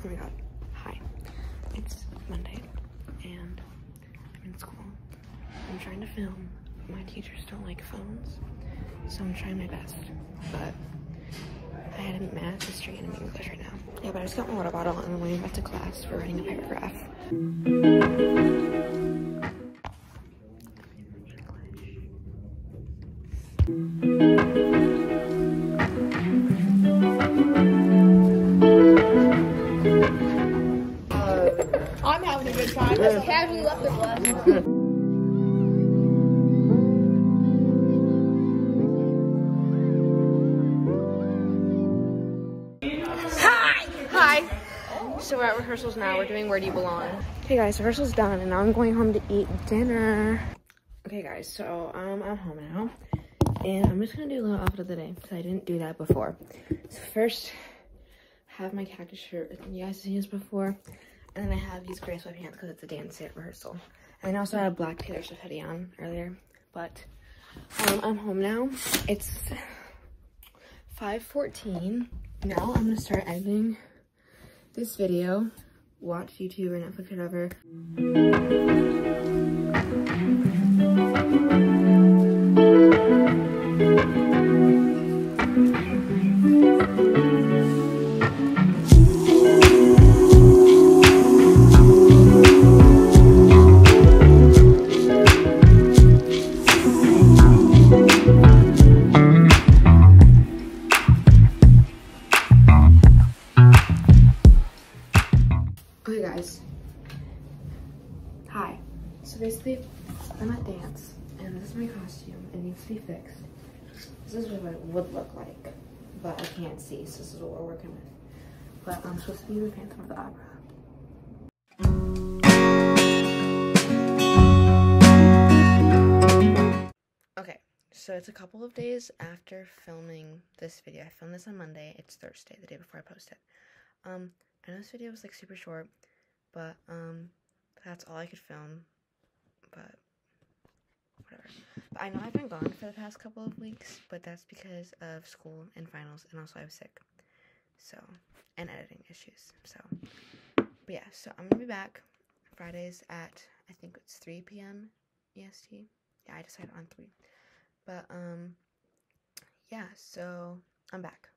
Oh my god. Hi. It's Monday and I'm in school. I'm trying to film. My teachers don't like phones, so I'm trying my best. But I had a math, history, and English right now. Yeah, but I just got my water bottle and I'm going back to class for writing a paragraph. I'm having a good time. Just casually left the class. Hi! So we're at rehearsals now. We're doing Where Do You Belong? Okay guys, rehearsal's done and now I'm going home to eat dinner. Okay guys, so um, I'm home now. And I'm just gonna do a little outfit of the day because I didn't do that before. So first, I have my cactus shirt. You guys have seen this before. And then I have these gray sweatpants because it's a dance rehearsal. And I also had a black Taylor Swift hoodie on earlier. But um, I'm home now. It's 5.14. Now I'm gonna start editing this video. Watch YouTube or Netflix or whatever. Hi. So basically, I'm at dance, and this is my costume. It needs to be fixed. This is what it would look like, but I can't see, so this is what we're working with. But I'm supposed to be the Phantom of the Opera. Okay, so it's a couple of days after filming this video. I filmed this on Monday. It's Thursday, the day before I post it. Um, I know this video was like super short, but um, that's all I could film. But whatever. But I know I've been gone for the past couple of weeks, but that's because of school and finals, and also I was sick. So, and editing issues. So, but yeah. So I'm gonna be back Fridays at I think it's 3 p.m. EST. Yeah, I decided on three. But um, yeah. So I'm back.